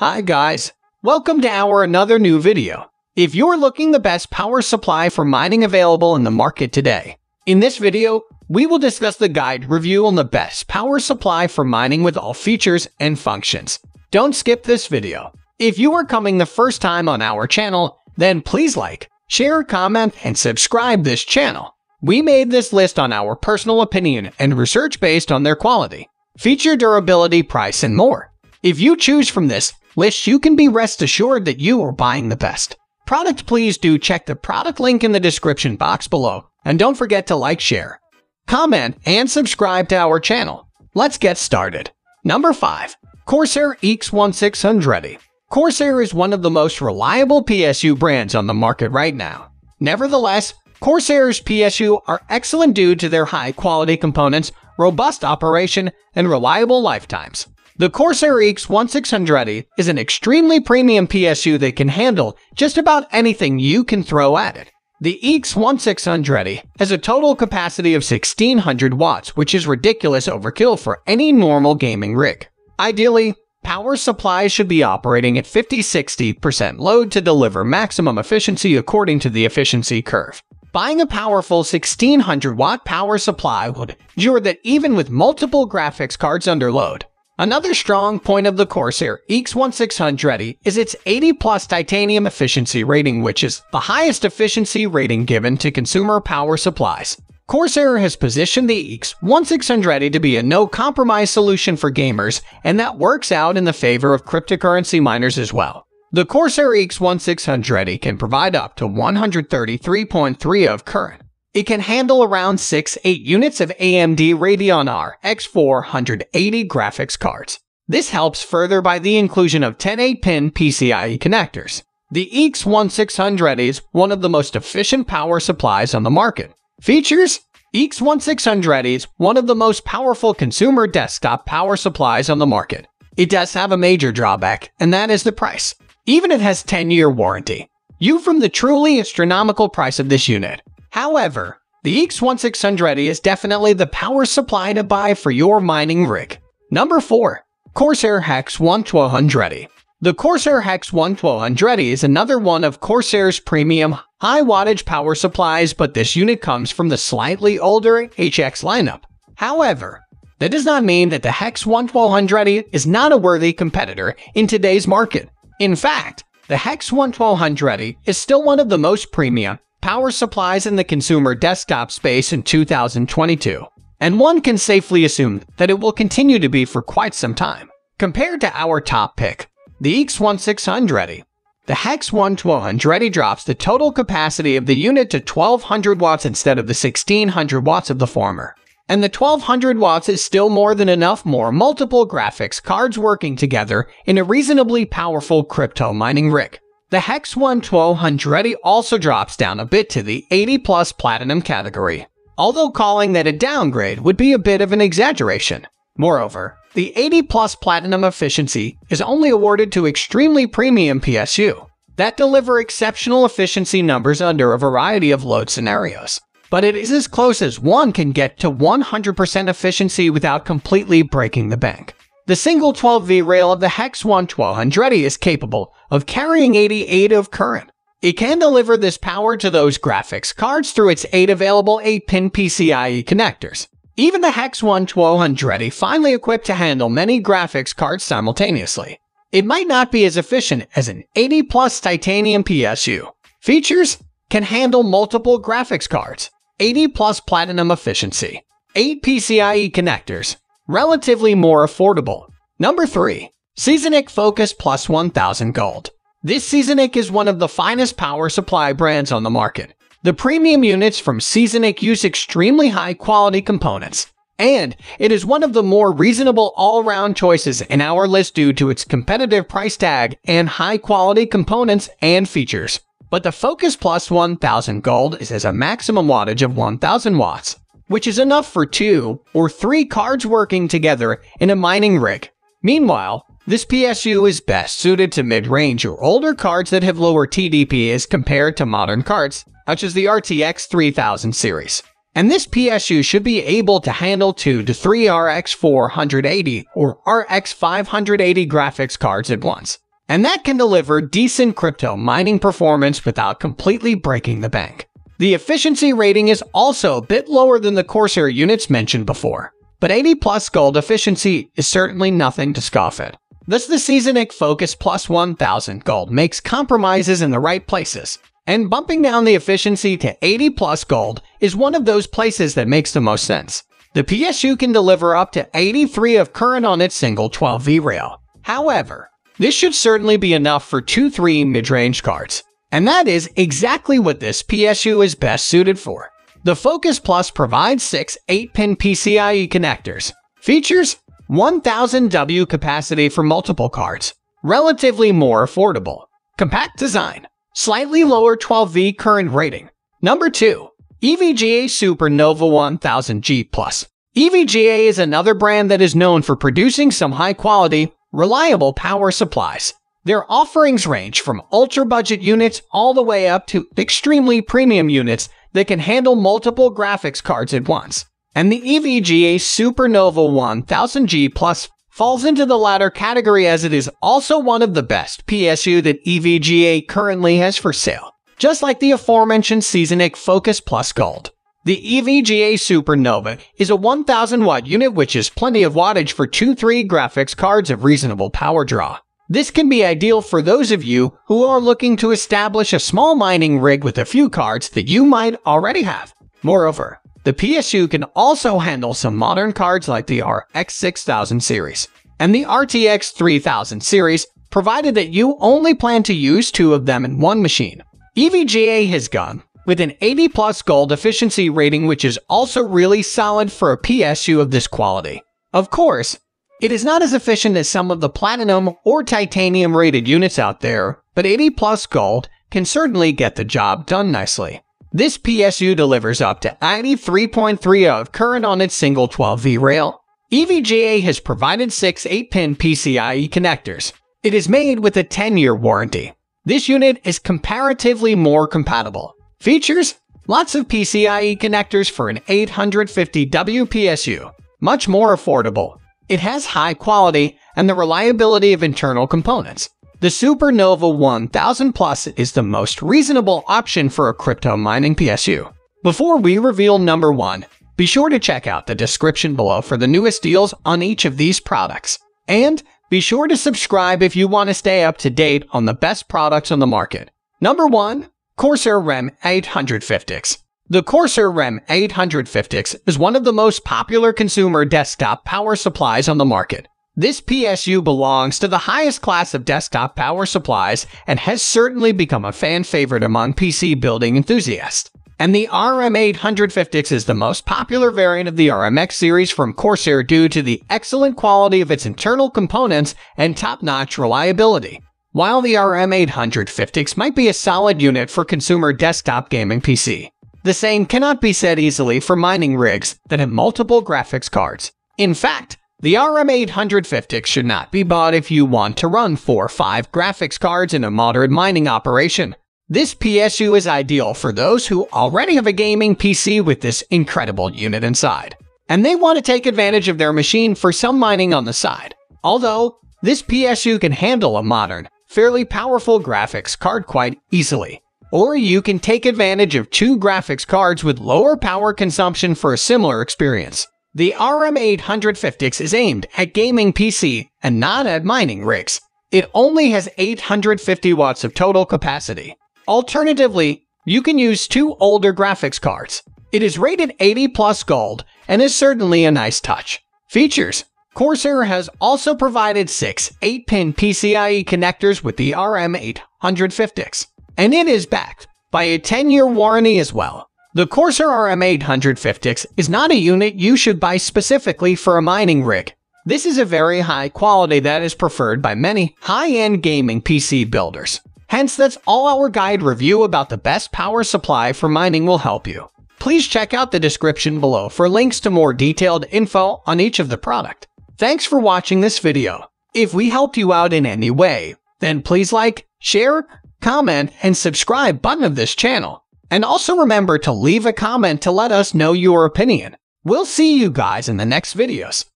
Hi guys, welcome to our another new video. If you're looking the best power supply for mining available in the market today, in this video, we will discuss the guide review on the best power supply for mining with all features and functions. Don't skip this video. If you are coming the first time on our channel, then please like, share, comment, and subscribe this channel. We made this list on our personal opinion and research based on their quality, feature durability, price, and more. If you choose from this list, you can be rest assured that you are buying the best. Product please do check the product link in the description box below. And don't forget to like, share, comment, and subscribe to our channel. Let's get started. Number 5. Corsair AX1600 Corsair is one of the most reliable PSU brands on the market right now. Nevertheless, Corsair's PSU are excellent due to their high-quality components, robust operation, and reliable lifetimes. The Corsair AX1600 is an extremely premium PSU that can handle just about anything you can throw at it. The AX1600 has a total capacity of 1600 watts, which is ridiculous overkill for any normal gaming rig. Ideally, power supplies should be operating at 50-60% load to deliver maximum efficiency according to the efficiency curve. Buying a powerful 1600 watt power supply would ensure that even with multiple graphics cards under load. Another strong point of the Corsair AX1600 is its 80 plus titanium efficiency rating, which is the highest efficiency rating given to consumer power supplies. Corsair has positioned the AX1600 to be a no-compromise solution for gamers, and that works out in the favor of cryptocurrency miners as well. The Corsair AX1600 can provide up to 133.3 of current. It can handle around 6-8 units of AMD Radeon RX 480 graphics cards. This helps further by the inclusion of 10 8-pin PCIe connectors. The AX1600 is one of the most efficient power supplies on the market. Features AX1600 is one of the most powerful consumer desktop power supplies on the market. It does have a major drawback, and that is the price even it has 10-year warranty. You from the truly astronomical price of this unit. However, the AX1600 is definitely the power supply to buy for your mining rig. Number 4. Corsair HX1200 The Corsair HX1200 is another one of Corsair's premium high wattage power supplies, but this unit comes from the slightly older HX lineup. However, that does not mean that the HX1200 is not a worthy competitor in today's market. In fact, the HX1200 is still one of the most premium power supplies in the consumer desktop space in 2022, and one can safely assume that it will continue to be for quite some time. Compared to our top pick, the AX1600, the HX1200 drops the total capacity of the unit to 1200 watts instead of the 1600 watts of the former and the 1200 watts is still more than enough more multiple graphics cards working together in a reasonably powerful crypto mining rig. The HX1200 also drops down a bit to the 80 plus platinum category, although calling that a downgrade would be a bit of an exaggeration. Moreover, the 80 plus platinum efficiency is only awarded to extremely premium PSU that deliver exceptional efficiency numbers under a variety of load scenarios but it is as close as one can get to 100% efficiency without completely breaking the bank. The single 12V rail of the HX1200 is capable of carrying 88 of current. It can deliver this power to those graphics cards through its 8 available 8-pin PCIe connectors. Even the HX1200 finally equipped to handle many graphics cards simultaneously. It might not be as efficient as an 80 plus titanium PSU. Features can handle multiple graphics cards, 80 plus platinum efficiency, 8 PCIe connectors, relatively more affordable. Number 3. Seasonic Focus Plus 1000 Gold. This Seasonic is one of the finest power supply brands on the market. The premium units from Seasonic use extremely high quality components, and it is one of the more reasonable all-round choices in our list due to its competitive price tag and high quality components and features but the Focus Plus 1000 Gold is as a maximum wattage of 1000 watts, which is enough for two or three cards working together in a mining rig. Meanwhile, this PSU is best suited to mid-range or older cards that have lower TDP as compared to modern cards, such as the RTX 3000 series. And this PSU should be able to handle 2 to 3 RX 480 or RX 580 graphics cards at once. and that can deliver decent crypto mining performance without completely breaking the bank. The efficiency rating is also a bit lower than the Corsair units mentioned before, but 80 plus gold efficiency is certainly nothing to scoff at. Thus, the Seasonic Focus Plus 1000 gold makes compromises in the right places, and bumping down the efficiency to 80 plus gold is one of those places that makes the most sense. The PSU can deliver up to 83 of current on its single 12V rail. However, this should certainly be enough for 2-3 mid-range cards. And that is exactly what this PSU is best suited for. The Focus Plus provides six 8-pin PCIe connectors. Features 1000 W capacity for multiple cards. Relatively more affordable. Compact design. Slightly lower 12V current rating. Number 2. EVGA Supernova 1000G+. EVGA is another brand that is known for producing some high-quality, reliable power supplies. Their offerings range from ultra-budget units all the way up to extremely premium units that can handle multiple graphics cards at once. And the EVGA Supernova 1000G Plus falls into the latter category as it is also one of the best PSU that EVGA currently has for sale. Just like the aforementioned Seasonic Focus Plus Gold. The EVGA Supernova is a 1000 watt unit which is plenty of wattage for 2-3 graphics cards of reasonable power draw. This can be ideal for those of you who are looking to establish a small mining rig with a few cards that you might already have. Moreover, the PSU can also handle some modern cards like the RX 6000 series and the RTX 3000 series, provided that you only plan to use two of them in one machine. EVGA has gone with an 80 plus gold efficiency rating which is also really solid for a PSU of this quality. Of course, it is not as efficient as some of the platinum or titanium rated units out there, but 80 plus gold can certainly get the job done nicely. This PSU delivers up to 93.3 of current on its single 12V rail. EVGA has provided six 8-pin PCIe connectors. It is made with a 10-year warranty. This unit is comparatively more compatible. Features? Lots of PCIe connectors for an 850W PSU. Much more affordable it has high quality and the reliability of internal components. The Supernova 1000 Plus is the most reasonable option for a crypto mining PSU. Before we reveal number 1, be sure to check out the description below for the newest deals on each of these products. And be sure to subscribe if you want to stay up to date on the best products on the market. Number 1. Corsair REM 850X the Corsair REM 850X is one of the most popular consumer desktop power supplies on the market. This PSU belongs to the highest class of desktop power supplies and has certainly become a fan favorite among PC building enthusiasts. And the RM850X is the most popular variant of the RMX series from Corsair due to the excellent quality of its internal components and top-notch reliability. While the RM850X might be a solid unit for consumer desktop gaming PC, the same cannot be said easily for mining rigs that have multiple graphics cards. In fact, the RM850 should not be bought if you want to run 4 or 5 graphics cards in a moderate mining operation. This PSU is ideal for those who already have a gaming PC with this incredible unit inside, and they want to take advantage of their machine for some mining on the side. Although, this PSU can handle a modern, fairly powerful graphics card quite easily. Or you can take advantage of two graphics cards with lower power consumption for a similar experience. The RM850X is aimed at gaming PC and not at mining rigs. It only has 850 watts of total capacity. Alternatively, you can use two older graphics cards. It is rated 80 plus gold and is certainly a nice touch. Features Corsair has also provided six 8-pin PCIe connectors with the RM850X and it is backed by a 10-year warranty as well. The Corsair RM850X is not a unit you should buy specifically for a mining rig. This is a very high quality that is preferred by many high-end gaming PC builders. Hence, that's all our guide review about the best power supply for mining will help you. Please check out the description below for links to more detailed info on each of the product. Thanks for watching this video. If we helped you out in any way, then please like, share, comment, and subscribe button of this channel. And also remember to leave a comment to let us know your opinion. We'll see you guys in the next videos.